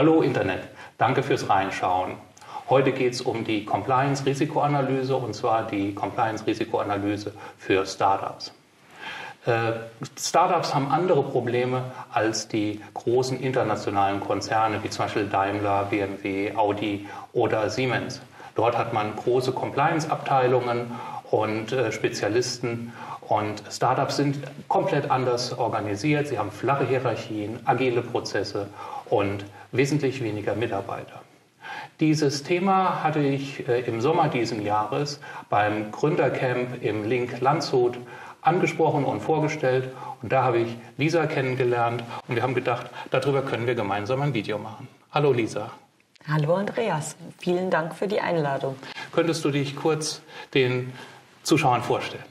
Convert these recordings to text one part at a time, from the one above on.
Hallo Internet, danke fürs Reinschauen. Heute geht es um die Compliance-Risikoanalyse und zwar die Compliance-Risikoanalyse für Startups. Äh, Startups haben andere Probleme als die großen internationalen Konzerne wie zum Beispiel Daimler, BMW, Audi oder Siemens. Dort hat man große Compliance-Abteilungen und äh, Spezialisten und Startups sind komplett anders organisiert. Sie haben flache Hierarchien, agile Prozesse und wesentlich weniger Mitarbeiter. Dieses Thema hatte ich äh, im Sommer diesen Jahres beim Gründercamp im Link Landshut angesprochen und vorgestellt. Und da habe ich Lisa kennengelernt und wir haben gedacht, darüber können wir gemeinsam ein Video machen. Hallo Lisa. Hallo Andreas, vielen Dank für die Einladung. Könntest du dich kurz den Zuschauern vorstellen?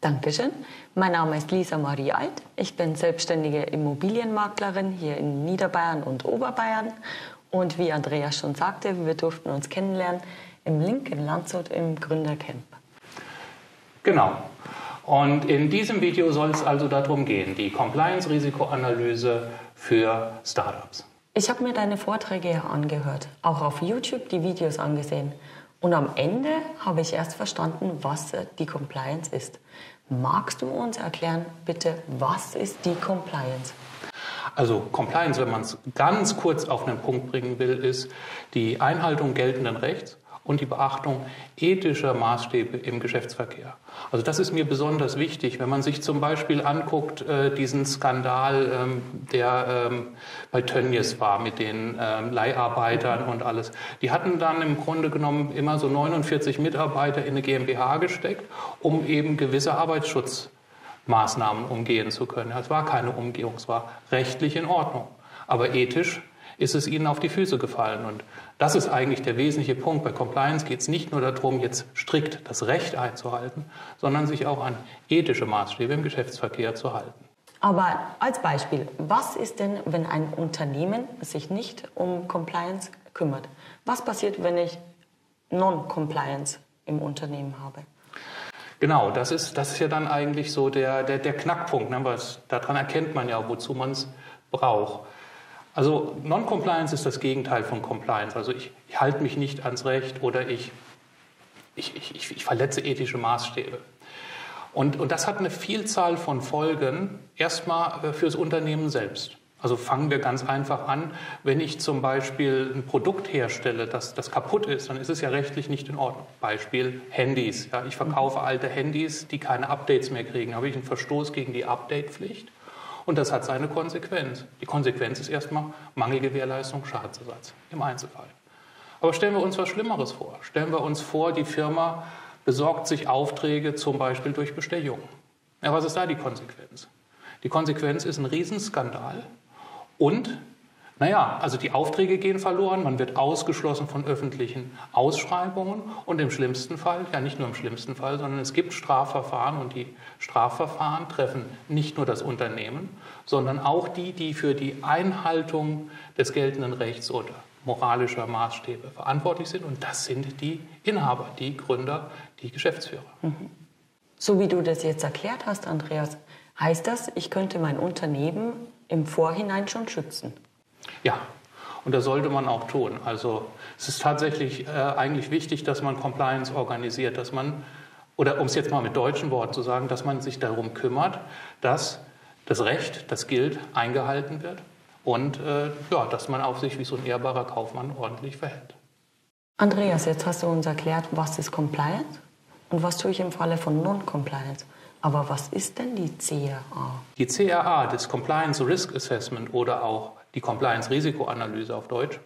Dankeschön. Mein Name ist Lisa Marie Alt. Ich bin selbstständige Immobilienmaklerin hier in Niederbayern und Oberbayern. Und wie Andreas schon sagte, wir durften uns kennenlernen im Link in Landshut im Gründercamp. Genau. Und in diesem Video soll es also darum gehen, die Compliance-Risikoanalyse für Startups. Ich habe mir deine Vorträge angehört, auch auf YouTube die Videos angesehen. Und am Ende habe ich erst verstanden, was die Compliance ist. Magst du uns erklären, bitte, was ist die Compliance? Also Compliance, wenn man es ganz kurz auf einen Punkt bringen will, ist die Einhaltung geltenden Rechts und die Beachtung ethischer Maßstäbe im Geschäftsverkehr. Also das ist mir besonders wichtig, wenn man sich zum Beispiel anguckt, äh, diesen Skandal, ähm, der ähm, bei Tönnies war mit den ähm, Leiharbeitern und alles. Die hatten dann im Grunde genommen immer so 49 Mitarbeiter in eine GmbH gesteckt, um eben gewisse Arbeitsschutzmaßnahmen umgehen zu können. Es war keine Umgehung, es war rechtlich in Ordnung. Aber ethisch ist es ihnen auf die Füße gefallen. Und das ist eigentlich der wesentliche Punkt. Bei Compliance geht es nicht nur darum, jetzt strikt das Recht einzuhalten, sondern sich auch an ethische Maßstäbe im Geschäftsverkehr zu halten. Aber als Beispiel, was ist denn, wenn ein Unternehmen sich nicht um Compliance kümmert? Was passiert, wenn ich Non-Compliance im Unternehmen habe? Genau, das ist, das ist ja dann eigentlich so der, der, der Knackpunkt. Ne? Was, daran erkennt man ja, wozu man es braucht. Also Non-Compliance ist das Gegenteil von Compliance. Also ich, ich halte mich nicht ans Recht oder ich, ich, ich, ich verletze ethische Maßstäbe. Und, und das hat eine Vielzahl von Folgen, erstmal äh, fürs Unternehmen selbst. Also fangen wir ganz einfach an. Wenn ich zum Beispiel ein Produkt herstelle, das, das kaputt ist, dann ist es ja rechtlich nicht in Ordnung. Beispiel Handys. Ja, ich verkaufe alte Handys, die keine Updates mehr kriegen. Habe ich einen Verstoß gegen die Update-Pflicht? Und das hat seine Konsequenz. Die Konsequenz ist erstmal Mangelgewährleistung, Schadensersatz im Einzelfall. Aber stellen wir uns was Schlimmeres vor. Stellen wir uns vor, die Firma besorgt sich Aufträge zum Beispiel durch Bestechung. Ja, was ist da die Konsequenz? Die Konsequenz ist ein Riesenskandal und naja, also die Aufträge gehen verloren, man wird ausgeschlossen von öffentlichen Ausschreibungen und im schlimmsten Fall, ja nicht nur im schlimmsten Fall, sondern es gibt Strafverfahren und die Strafverfahren treffen nicht nur das Unternehmen, sondern auch die, die für die Einhaltung des geltenden Rechts oder moralischer Maßstäbe verantwortlich sind und das sind die Inhaber, die Gründer, die Geschäftsführer. Mhm. So wie du das jetzt erklärt hast, Andreas, heißt das, ich könnte mein Unternehmen im Vorhinein schon schützen? Ja, und das sollte man auch tun. Also es ist tatsächlich äh, eigentlich wichtig, dass man Compliance organisiert, dass man, oder um es jetzt mal mit deutschen Worten zu sagen, dass man sich darum kümmert, dass das Recht, das gilt, eingehalten wird und äh, ja, dass man auf sich wie so ein ehrbarer Kaufmann ordentlich verhält. Andreas, jetzt hast du uns erklärt, was ist Compliance und was tue ich im Falle von Non-Compliance. Aber was ist denn die CRA? Die CRA, das Compliance Risk Assessment oder auch die Compliance-Risikoanalyse auf Deutsch.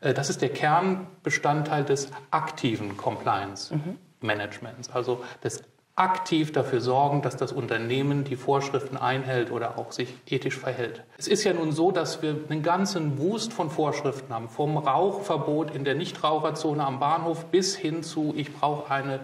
Äh, das ist der Kernbestandteil des aktiven Compliance-Managements, also des aktiv dafür sorgen, dass das Unternehmen die Vorschriften einhält oder auch sich ethisch verhält. Es ist ja nun so, dass wir einen ganzen Wust von Vorschriften haben, vom Rauchverbot in der Nichtraucherzone am Bahnhof bis hin zu, ich brauche eine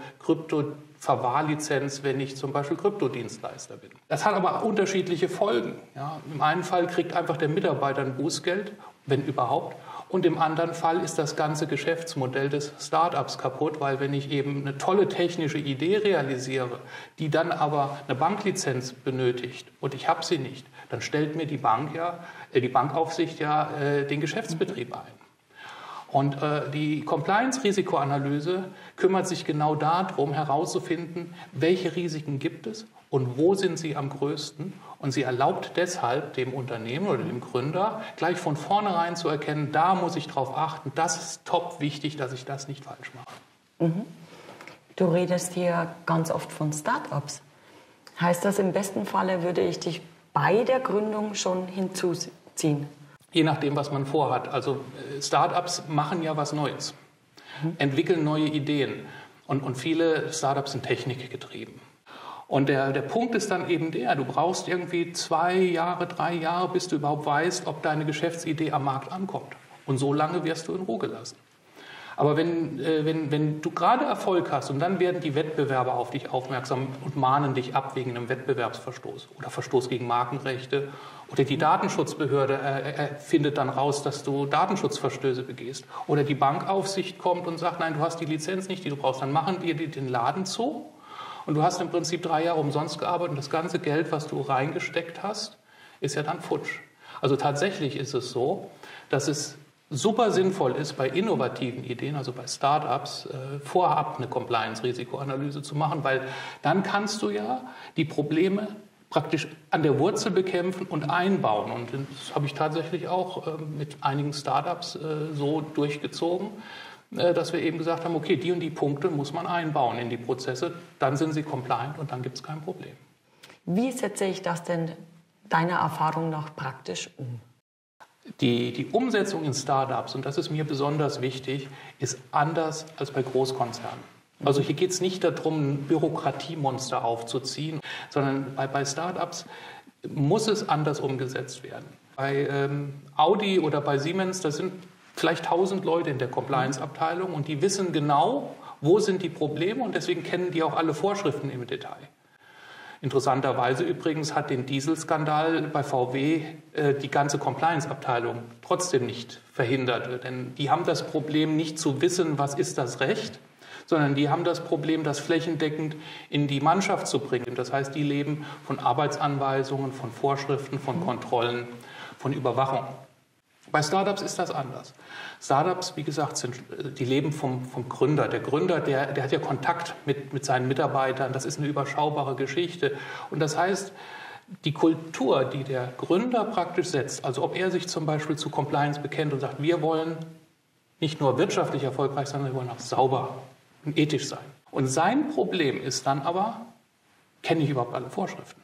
Krypto-Verwahrlizenz, wenn ich zum Beispiel Kryptodienstleister bin. Das hat aber unterschiedliche Folgen. Ja, Im einen Fall kriegt einfach der Mitarbeiter ein Bußgeld, wenn überhaupt. Und im anderen Fall ist das ganze Geschäftsmodell des Startups kaputt, weil wenn ich eben eine tolle technische Idee realisiere, die dann aber eine Banklizenz benötigt und ich habe sie nicht, dann stellt mir die Bank ja, äh, die Bankaufsicht ja äh, den Geschäftsbetrieb ein. Und äh, die Compliance-Risikoanalyse kümmert sich genau darum, herauszufinden, welche Risiken gibt es und wo sind sie am größten. Und sie erlaubt deshalb dem Unternehmen oder dem Gründer gleich von vornherein zu erkennen, da muss ich darauf achten, das ist top wichtig, dass ich das nicht falsch mache. Mhm. Du redest hier ganz oft von Startups. Heißt das, im besten Falle würde ich dich bei der Gründung schon hinzuziehen? Je nachdem, was man vorhat. Also äh, Startups machen ja was Neues, mhm. entwickeln neue Ideen. Und, und viele Startups sind technikgetrieben. Und der, der Punkt ist dann eben der, du brauchst irgendwie zwei Jahre, drei Jahre, bis du überhaupt weißt, ob deine Geschäftsidee am Markt ankommt. Und so lange wirst du in Ruhe gelassen. Aber wenn, äh, wenn, wenn du gerade Erfolg hast und dann werden die Wettbewerber auf dich aufmerksam und mahnen dich ab wegen einem Wettbewerbsverstoß oder Verstoß gegen Markenrechte oder die Datenschutzbehörde äh, äh, findet dann raus, dass du Datenschutzverstöße begehst oder die Bankaufsicht kommt und sagt, nein, du hast die Lizenz nicht, die du brauchst, dann machen wir dir den Laden zu und du hast im Prinzip drei Jahre umsonst gearbeitet und das ganze Geld, was du reingesteckt hast, ist ja dann futsch. Also tatsächlich ist es so, dass es super sinnvoll ist, bei innovativen Ideen, also bei Startups, äh, vorab eine Compliance-Risikoanalyse zu machen, weil dann kannst du ja die Probleme praktisch an der Wurzel bekämpfen und einbauen. Und das habe ich tatsächlich auch äh, mit einigen Startups äh, so durchgezogen, äh, dass wir eben gesagt haben, okay, die und die Punkte muss man einbauen in die Prozesse, dann sind sie compliant und dann gibt es kein Problem. Wie setze ich das denn deiner Erfahrung nach praktisch um? Die, die Umsetzung in Startups, und das ist mir besonders wichtig, ist anders als bei Großkonzernen. Also hier geht es nicht darum, ein Bürokratiemonster aufzuziehen, sondern bei, bei Startups muss es anders umgesetzt werden. Bei ähm, Audi oder bei Siemens, das sind vielleicht 1000 Leute in der Compliance-Abteilung und die wissen genau, wo sind die Probleme und deswegen kennen die auch alle Vorschriften im Detail. Interessanterweise übrigens hat den Dieselskandal bei VW äh, die ganze Compliance-Abteilung trotzdem nicht verhindert. Denn die haben das Problem nicht zu wissen, was ist das Recht, sondern die haben das Problem, das flächendeckend in die Mannschaft zu bringen. Das heißt, die leben von Arbeitsanweisungen, von Vorschriften, von Kontrollen, von Überwachung. Bei Startups ist das anders. Startups, wie gesagt, sind, die leben vom, vom Gründer. Der Gründer, der, der hat ja Kontakt mit, mit seinen Mitarbeitern. Das ist eine überschaubare Geschichte. Und das heißt, die Kultur, die der Gründer praktisch setzt, also ob er sich zum Beispiel zu Compliance bekennt und sagt, wir wollen nicht nur wirtschaftlich erfolgreich sein, wir wollen auch sauber und ethisch sein. Und sein Problem ist dann aber, kenne ich überhaupt alle Vorschriften?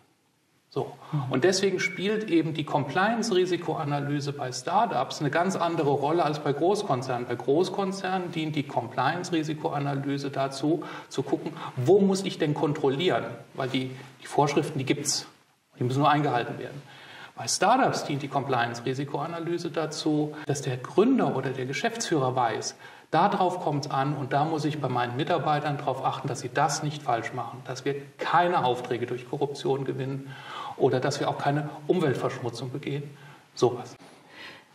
So. Und deswegen spielt eben die Compliance-Risikoanalyse bei Startups eine ganz andere Rolle als bei Großkonzernen. Bei Großkonzernen dient die Compliance-Risikoanalyse dazu, zu gucken, wo muss ich denn kontrollieren? Weil die, die Vorschriften, die gibt es. Die müssen nur eingehalten werden. Bei Startups dient die Compliance-Risikoanalyse dazu, dass der Gründer oder der Geschäftsführer weiß, Darauf kommt es an und da muss ich bei meinen Mitarbeitern darauf achten, dass sie das nicht falsch machen, dass wir keine Aufträge durch Korruption gewinnen oder dass wir auch keine Umweltverschmutzung begehen. Sowas.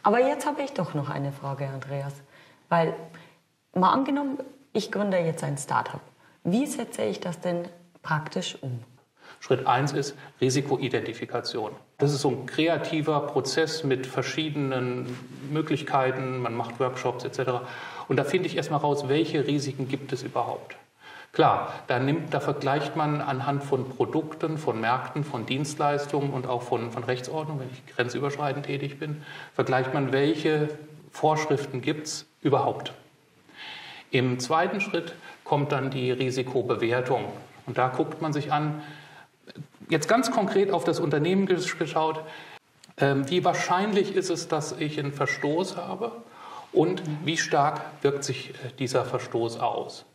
Aber jetzt habe ich doch noch eine Frage, Andreas. Weil, mal angenommen, ich gründe jetzt ein Startup. Wie setze ich das denn praktisch um? Schritt 1 ist Risikoidentifikation. Das ist so ein kreativer Prozess mit verschiedenen Möglichkeiten. Man macht Workshops etc. Und da finde ich erstmal raus, welche Risiken gibt es überhaupt. Klar, da, nimmt, da vergleicht man anhand von Produkten, von Märkten, von Dienstleistungen und auch von, von Rechtsordnung, wenn ich grenzüberschreitend tätig bin, vergleicht man, welche Vorschriften gibt es überhaupt. Im zweiten Schritt kommt dann die Risikobewertung. Und da guckt man sich an, jetzt ganz konkret auf das Unternehmen geschaut, ähm, wie wahrscheinlich ist es, dass ich einen Verstoß habe und wie stark wirkt sich äh, dieser Verstoß aus.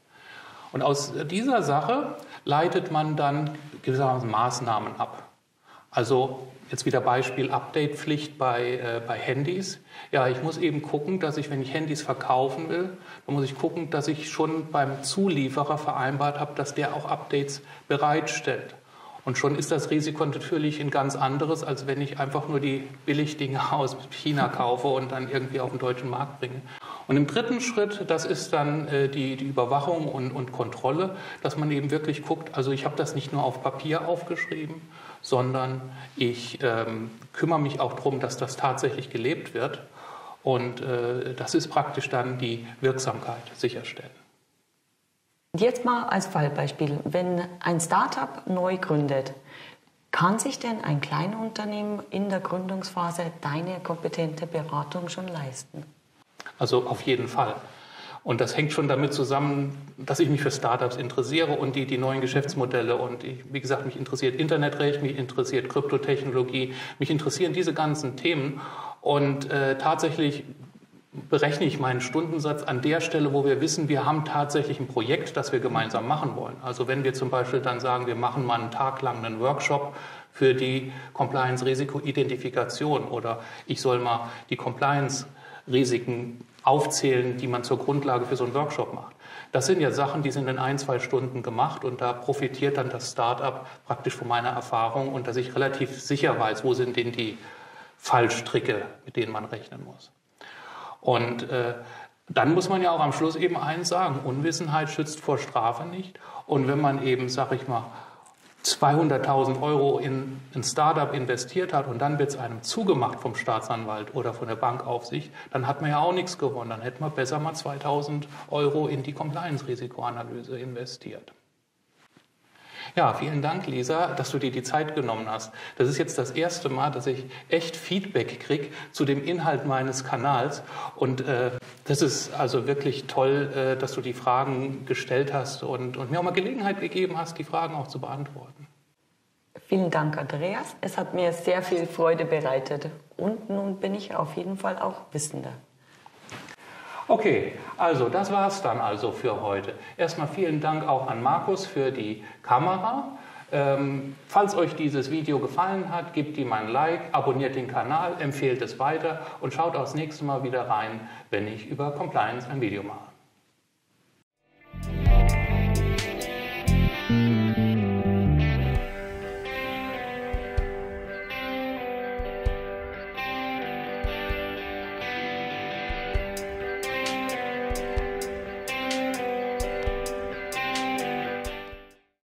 Und aus dieser Sache leitet man dann gewissermaßen Maßnahmen ab. Also jetzt wieder Beispiel Update-Pflicht bei, äh, bei Handys. Ja, ich muss eben gucken, dass ich, wenn ich Handys verkaufen will, dann muss ich gucken, dass ich schon beim Zulieferer vereinbart habe, dass der auch Updates bereitstellt. Und schon ist das Risiko natürlich ein ganz anderes, als wenn ich einfach nur die Billigdinge aus China kaufe und dann irgendwie auf den deutschen Markt bringe. Und im dritten Schritt, das ist dann äh, die, die Überwachung und, und Kontrolle, dass man eben wirklich guckt, also ich habe das nicht nur auf Papier aufgeschrieben, sondern ich ähm, kümmere mich auch darum, dass das tatsächlich gelebt wird. Und äh, das ist praktisch dann die Wirksamkeit sicherstellen. Jetzt mal als Fallbeispiel, wenn ein Startup neu gründet, kann sich denn ein Kleinunternehmen in der Gründungsphase deine kompetente Beratung schon leisten? Also auf jeden Fall. Und das hängt schon damit zusammen, dass ich mich für Startups interessiere und die, die neuen Geschäftsmodelle. Und ich, wie gesagt, mich interessiert Internetrecht, mich interessiert Kryptotechnologie, mich interessieren diese ganzen Themen. Und äh, tatsächlich berechne ich meinen Stundensatz an der Stelle, wo wir wissen, wir haben tatsächlich ein Projekt, das wir gemeinsam machen wollen. Also wenn wir zum Beispiel dann sagen, wir machen mal einen Tag lang einen Workshop für die Compliance-Risiko-Identifikation oder ich soll mal die Compliance-Risiken aufzählen, die man zur Grundlage für so einen Workshop macht. Das sind ja Sachen, die sind in ein, zwei Stunden gemacht und da profitiert dann das Startup praktisch von meiner Erfahrung und dass ich relativ sicher weiß, wo sind denn die Fallstricke, mit denen man rechnen muss. Und äh, dann muss man ja auch am Schluss eben eins sagen, Unwissenheit schützt vor Strafe nicht. Und wenn man eben, sag ich mal, 200.000 Euro in ein Startup investiert hat und dann wird es einem zugemacht vom Staatsanwalt oder von der Bankaufsicht, dann hat man ja auch nichts gewonnen. Dann hätte man besser mal 2.000 Euro in die Compliance-Risikoanalyse investiert. Ja, vielen Dank, Lisa, dass du dir die Zeit genommen hast. Das ist jetzt das erste Mal, dass ich echt Feedback kriege zu dem Inhalt meines Kanals. Und äh, das ist also wirklich toll, äh, dass du die Fragen gestellt hast und, und mir auch mal Gelegenheit gegeben hast, die Fragen auch zu beantworten. Vielen Dank, Andreas. Es hat mir sehr viel Freude bereitet. Und nun bin ich auf jeden Fall auch Wissender. Okay, also das war es dann also für heute. Erstmal vielen Dank auch an Markus für die Kamera. Ähm, falls euch dieses Video gefallen hat, gebt ihm ein Like, abonniert den Kanal, empfehlt es weiter und schaut auch das nächste Mal wieder rein, wenn ich über Compliance ein Video mache.